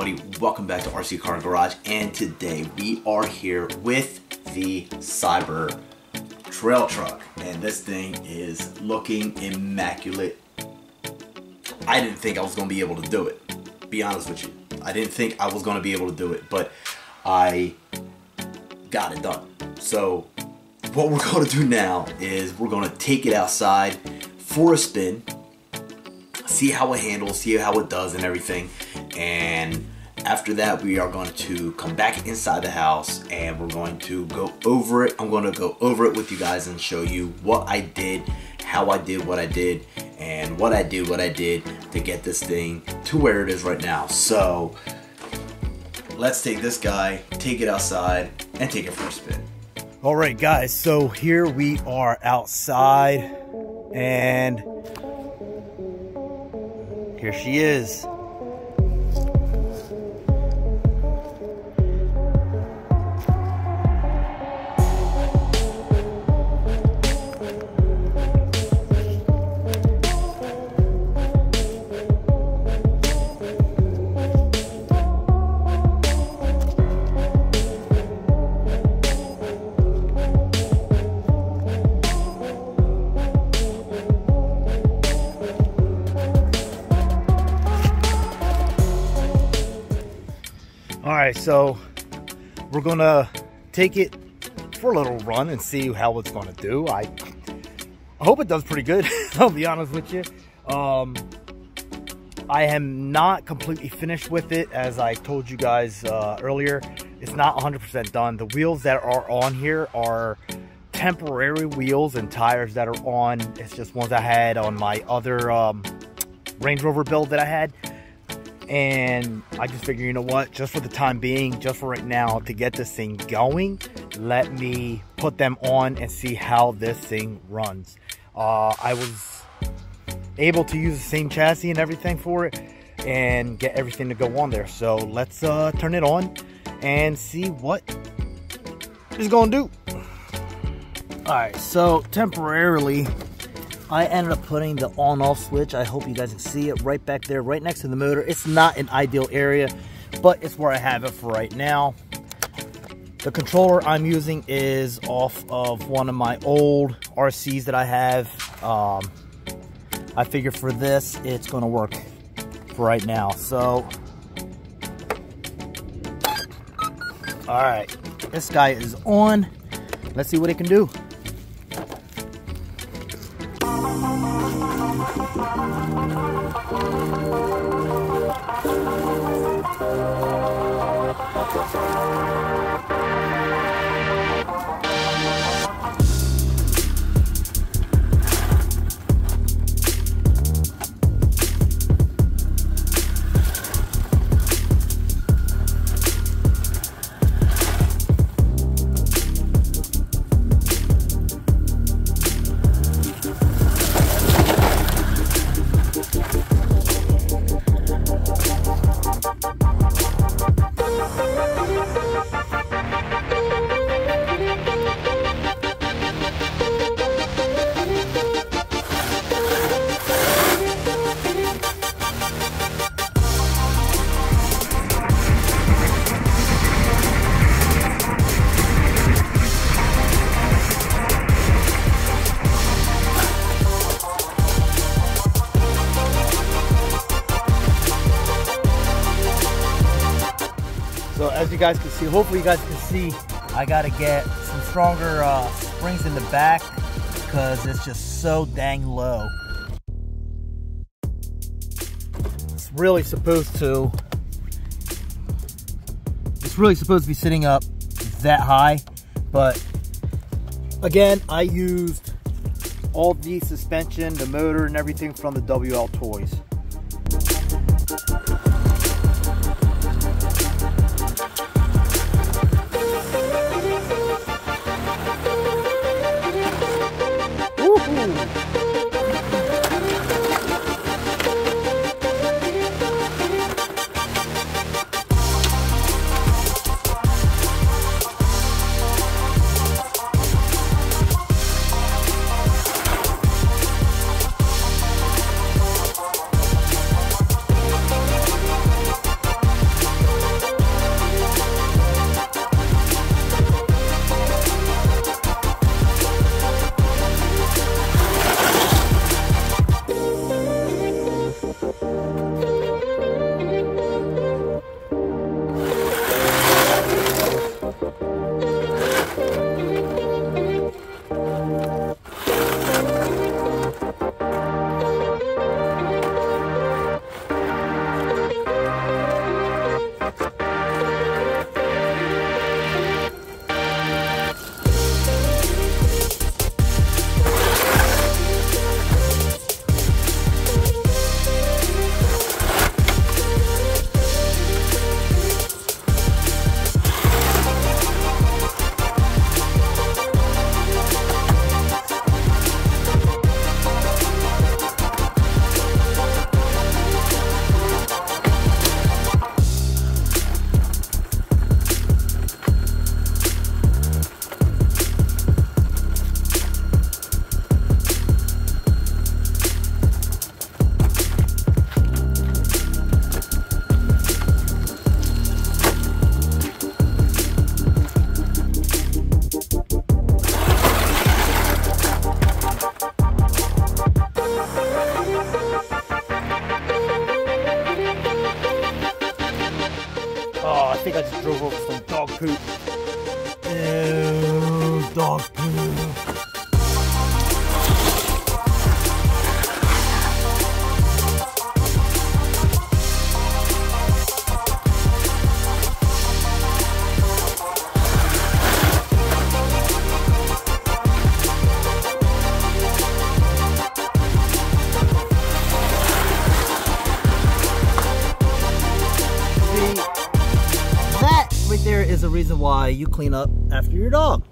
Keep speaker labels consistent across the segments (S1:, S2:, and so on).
S1: everybody? Welcome back to RC Car Garage and today we are here with the Cyber Trail Truck and this thing is looking immaculate. I didn't think I was going to be able to do it, be honest with you. I didn't think I was going to be able to do it, but I got it done. So what we're going to do now is we're going to take it outside for a spin see how it handles, see how it does and everything. And after that, we are going to come back inside the house and we're going to go over it. I'm going to go over it with you guys and show you what I did, how I did what I did, and what I did, what I did to get this thing to where it is right now. So let's take this guy, take it outside, and take it for a spin. All right, guys, so here we are outside and here she is. Right, so we're gonna take it for a little run and see how it's gonna do. I, hope it does pretty good, I'll be honest with you. Um, I am not completely finished with it, as I told you guys uh, earlier. It's not 100% done. The wheels that are on here are temporary wheels and tires that are on. It's just ones I had on my other um, Range Rover build that I had and I just figured, you know what, just for the time being, just for right now, to get this thing going, let me put them on and see how this thing runs. Uh, I was able to use the same chassis and everything for it and get everything to go on there. So let's uh, turn it on and see what it's gonna do. All right, so temporarily I ended up putting the on-off switch. I hope you guys can see it right back there, right next to the motor. It's not an ideal area, but it's where I have it for right now. The controller I'm using is off of one of my old RCs that I have. Um, I figure for this, it's gonna work for right now. So, all right, this guy is on. Let's see what it can do. As you guys can see, hopefully you guys can see, I gotta get some stronger uh, springs in the back because it's just so dang low. It's really supposed to, it's really supposed to be sitting up that high, but again, I used all the suspension, the motor and everything from the WL Toys. Is a reason why you clean up after your dog.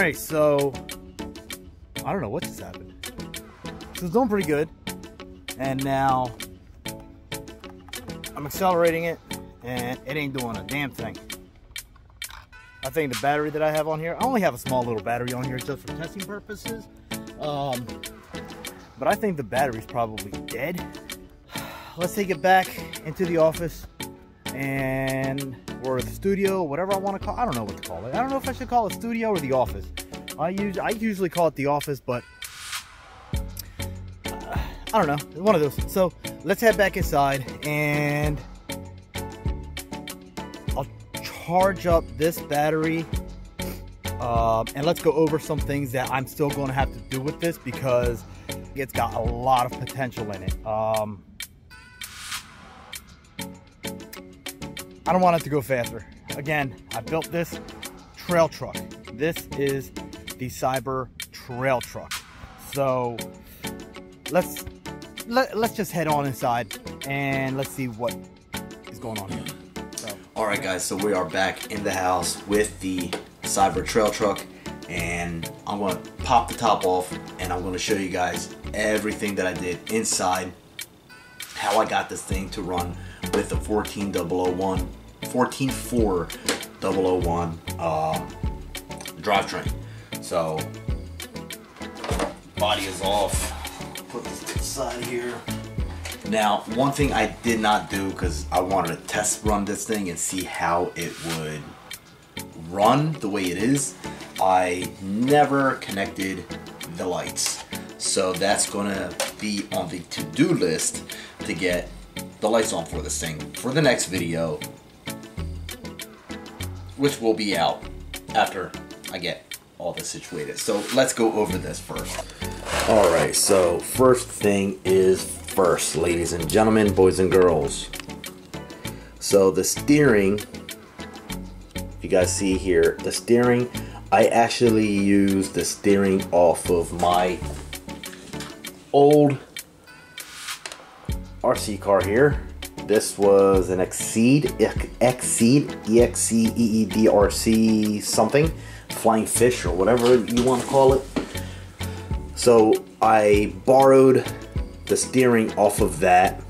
S1: Right, so I don't know what just happened. So it's doing pretty good. And now I'm accelerating it and it ain't doing a damn thing. I think the battery that I have on here, I only have a small little battery on here just for testing purposes. Um, but I think the battery's probably dead. Let's take it back into the office and or the studio, whatever I want to call. I don't know what to call it. I don't know if I should call it studio or the office. I use I usually call it the office, but uh, I don't know. One of those. So let's head back inside and I'll charge up this battery. Um, and let's go over some things that I'm still going to have to do with this because it's got a lot of potential in it. Um, I don't want it to go faster. Again, I built this trail truck. This is the Cyber trail truck. So let's let, let's just head on inside and let's see what is going on here. So.
S2: All right, guys. So we are back in the house with the Cyber trail truck, and I'm gonna pop the top off, and I'm gonna show you guys everything that I did inside, how I got this thing to run with the 14001, 14401 uh, drivetrain. So, body is off. Put this to the side here. Now, one thing I did not do because I wanted to test run this thing and see how it would run the way it is, I never connected the lights. So that's gonna be on the to-do list to get the lights on for this thing for the next video, which will be out after I get all this situated. So let's go over this first. All right, so first thing is first, ladies and gentlemen, boys and girls. So the steering, if you guys see here, the steering, I actually use the steering off of my old RC car here. This was an Exceed, Exceed, E-X-C-E-E-D-R-C something, Flying Fish or whatever you want to call it. So I borrowed the steering off of that.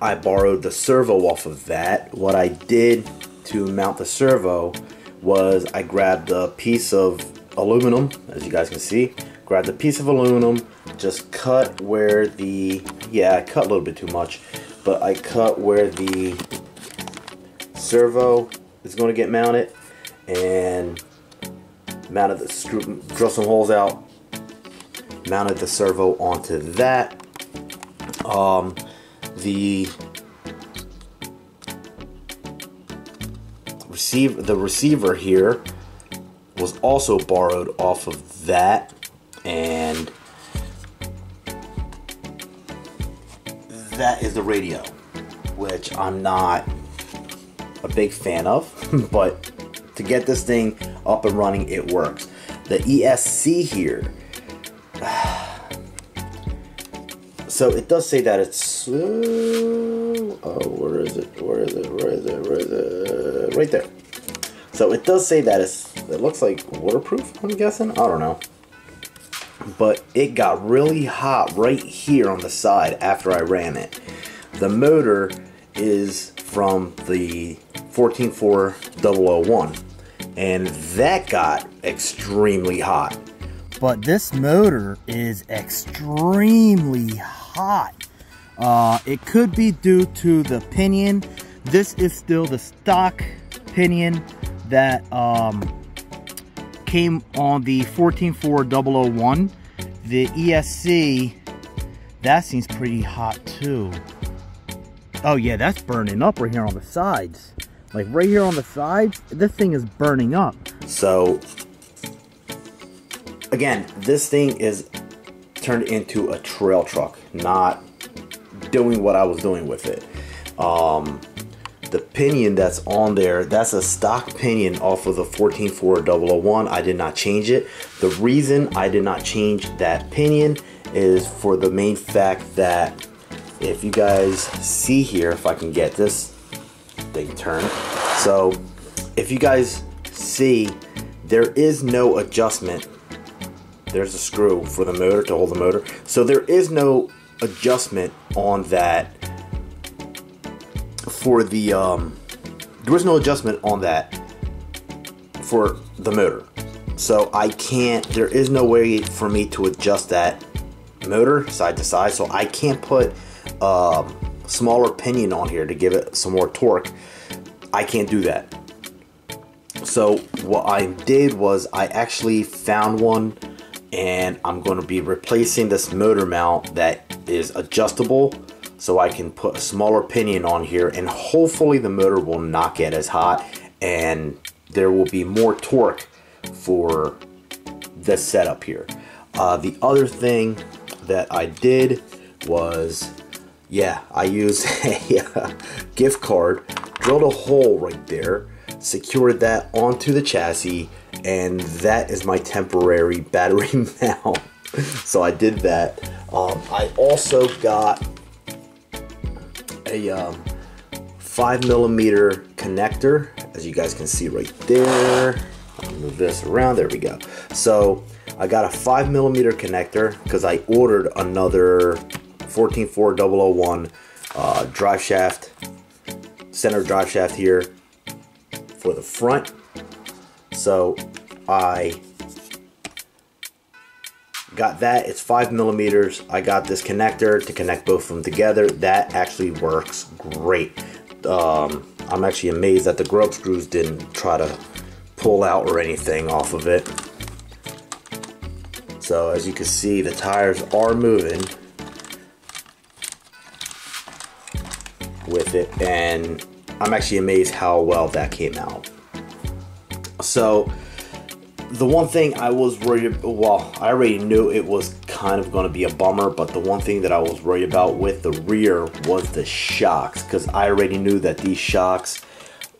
S2: I borrowed the servo off of that. What I did to mount the servo was I grabbed a piece of aluminum, as you guys can see, grabbed a piece of aluminum, just cut where the, yeah, I cut a little bit too much, but I cut where the servo is going to get mounted and mounted the screw, drill some holes out, mounted the servo onto that. Um, the receive the receiver here was also borrowed off of that and that is the radio which I'm not a big fan of but to get this thing up and running it works. The ESC here so it does say that it's uh, oh where is it where is it where is it where is it? Right there. So it does say that it's it looks like waterproof I'm guessing? I don't know but it got really hot right here on the side after I ran it the motor is from the 14401 and that got extremely hot
S1: but this motor is extremely hot. Uh, it could be due to the pinion. This is still the stock pinion that um, came on the 14401. The ESC, that seems pretty hot too. Oh yeah, that's burning up right here on the sides. Like right here on the sides, this thing is burning up.
S2: So again, this thing is turned into a trail truck, not doing what I was doing with it. Um, the pinion that's on there, that's a stock pinion off of the 14401. I did not change it. The reason I did not change that pinion is for the main fact that if you guys see here, if I can get this thing turned. So if you guys see there is no adjustment. There's a screw for the motor to hold the motor. So there is no adjustment on that for the um, there was no adjustment on that for the motor. So I can't, there is no way for me to adjust that motor side to side. So I can't put a um, smaller pinion on here to give it some more torque. I can't do that. So what I did was I actually found one and I'm going to be replacing this motor mount that is adjustable so I can put a smaller pinion on here and hopefully the motor will not get as hot and there will be more torque for the setup here. Uh, the other thing that I did was, yeah, I used a uh, gift card, drilled a hole right there, secured that onto the chassis, and that is my temporary battery mount. so I did that. Um, I also got a um, five millimeter connector, as you guys can see right there. I'll move this around. There we go. So I got a five millimeter connector because I ordered another 14401 uh, drive shaft, center drive shaft here for the front. So I got that. It's five millimeters. I got this connector to connect both of them together. That actually works great. Um, I'm actually amazed that the grub screws didn't try to pull out or anything off of it. So as you can see, the tires are moving with it, and I'm actually amazed how well that came out. So the one thing I was worried, well, I already knew it was kind of going to be a bummer, but the one thing that I was worried about with the rear was the shocks, because I already knew that these shocks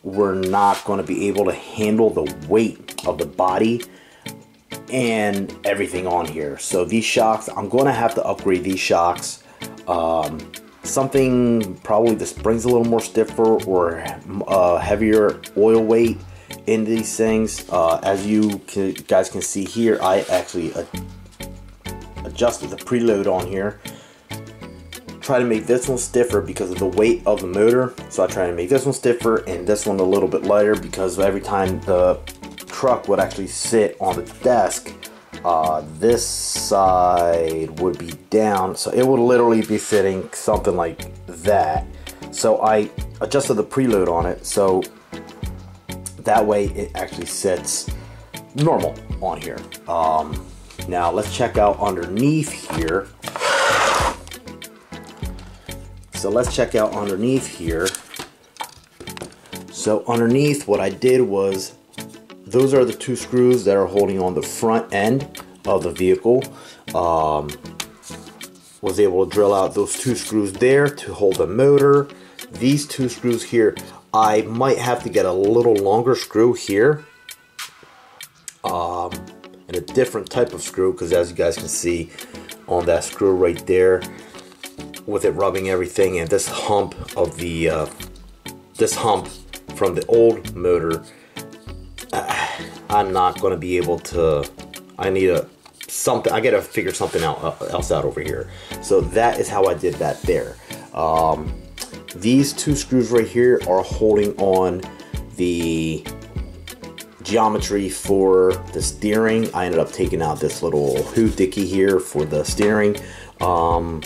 S2: were not going to be able to handle the weight of the body and everything on here. So these shocks, I'm going to have to upgrade these shocks. Um, something probably the springs a little more stiffer or uh, heavier oil weight in these things. Uh, as you can, guys can see here, I actually adjusted the preload on here try to make this one stiffer because of the weight of the motor. So I try to make this one stiffer and this one a little bit lighter because every time the truck would actually sit on the desk, uh, this side would be down. So it would literally be sitting something like that. So I adjusted the preload on it. So that way it actually sits normal on here. Um, now let's check out underneath here. So let's check out underneath here. So underneath what I did was, those are the two screws that are holding on the front end of the vehicle. Um, was able to drill out those two screws there to hold the motor. These two screws here, I might have to get a little longer screw here. Um, and a different type of screw because as you guys can see on that screw right there, with it rubbing everything and this hump of the uh, this hump from the old motor uh, I'm not gonna be able to I need a something I gotta figure something out uh, else out over here so that is how I did that there um, these two screws right here are holding on the geometry for the steering I ended up taking out this little hoot dicky here for the steering um,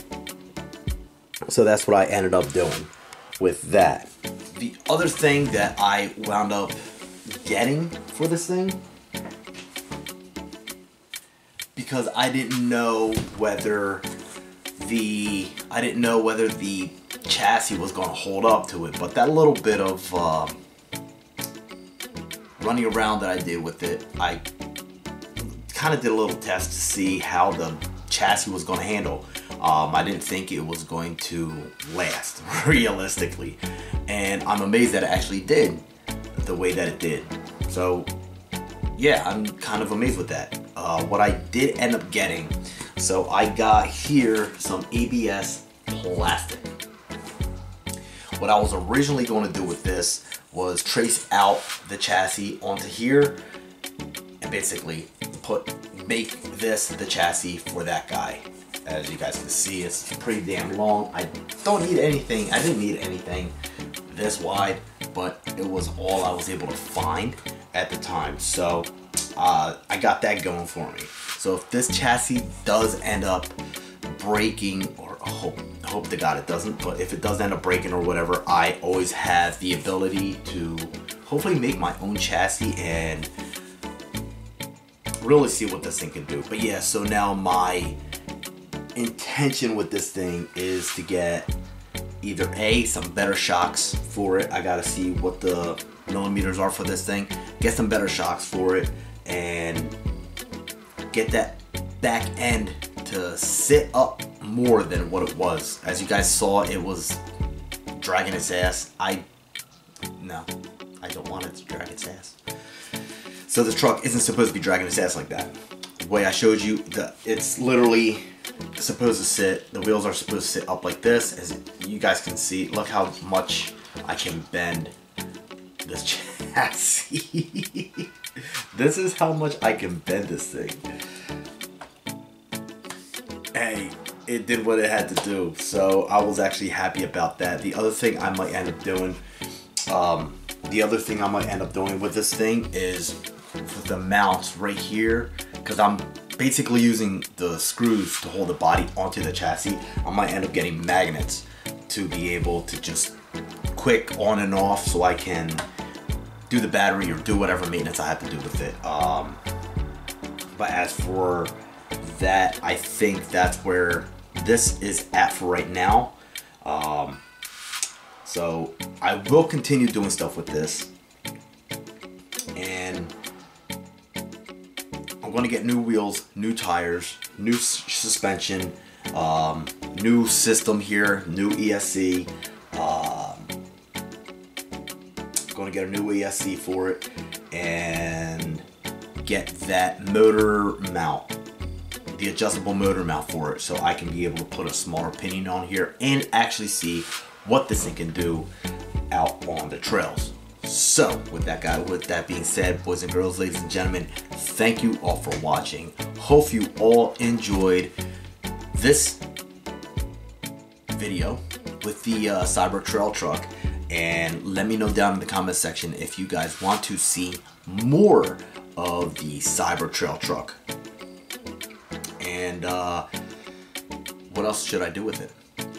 S2: so that's what I ended up doing with that. The other thing that I wound up getting for this thing, because I didn't know whether the, I didn't know whether the chassis was going to hold up to it, but that little bit of uh, running around that I did with it, I kind of did a little test to see how the chassis was going to handle. Um, I didn't think it was going to last realistically, and I'm amazed that it actually did the way that it did. So, yeah, I'm kind of amazed with that. Uh, what I did end up getting, so I got here some ABS plastic. What I was originally going to do with this was trace out the chassis onto here and basically put make this the chassis for that guy. As you guys can see, it's pretty damn long. I don't need anything. I didn't need anything this wide, but it was all I was able to find at the time. So uh, I got that going for me. So if this chassis does end up breaking, or I hope, to God it doesn't, but if it does end up breaking or whatever, I always have the ability to hopefully make my own chassis and really see what this thing can do. But yeah, so now my intention with this thing is to get either A, some better shocks for it. I gotta see what the millimeters are for this thing. Get some better shocks for it and get that back end to sit up more than what it was. As you guys saw, it was dragging its ass. I, no, I don't want it to drag its ass. So this truck isn't supposed to be dragging its ass like that. The way I showed you, the, it's literally supposed to sit, the wheels are supposed to sit up like this. As you guys can see, look how much I can bend this chassis. this is how much I can bend this thing. Hey, it did what it had to do. So I was actually happy about that. The other thing I might end up doing, um, the other thing I might end up doing with this thing is with the mounts right here, because I'm basically using the screws to hold the body onto the chassis. I might end up getting magnets to be able to just quick on and off so I can do the battery or do whatever maintenance I have to do with it. Um, but as for that, I think that's where this is at for right now. Um, so I will continue doing stuff with this. And I'm going to get new wheels, new tires, new suspension, um, new system here, new ESC. Um, going to get a new ESC for it and get that motor mount the adjustable motor mount for it so I can be able to put a smaller pinion on here and actually see what this thing can do out on the trails. So with that guy, with that being said, boys and girls, ladies and gentlemen, thank you all for watching. Hope you all enjoyed this video with the uh, Cyber Trail Truck and let me know down in the comment section if you guys want to see more of the Cyber Trail Truck. And uh, what else should I do with it?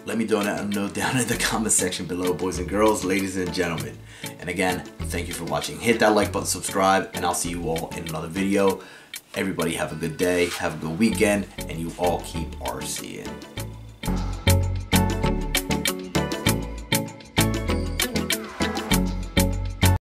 S2: Let me know down in the comment section below, boys and girls, ladies and gentlemen. And again, thank you for watching. Hit that like button, subscribe, and I'll see you all in another video. Everybody have a good day, have a good weekend, and you all keep RCing.